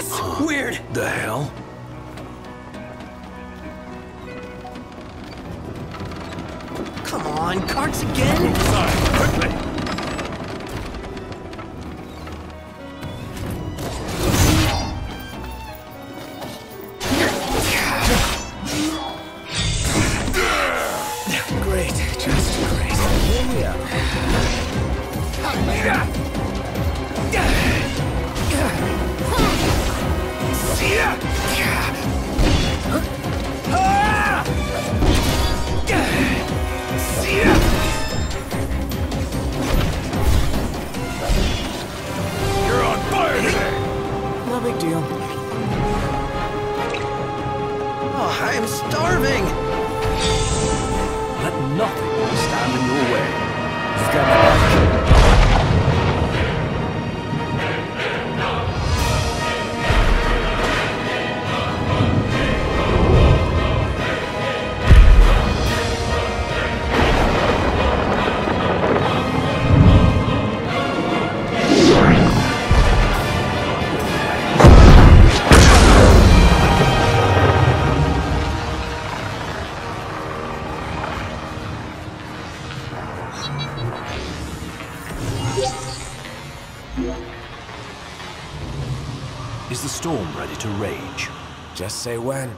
this? Weird. The hell? Come on, carts again? Inside, quickly! Great, just great. Here No big deal. Oh, I am starving. Is the storm ready to rage? Just say when.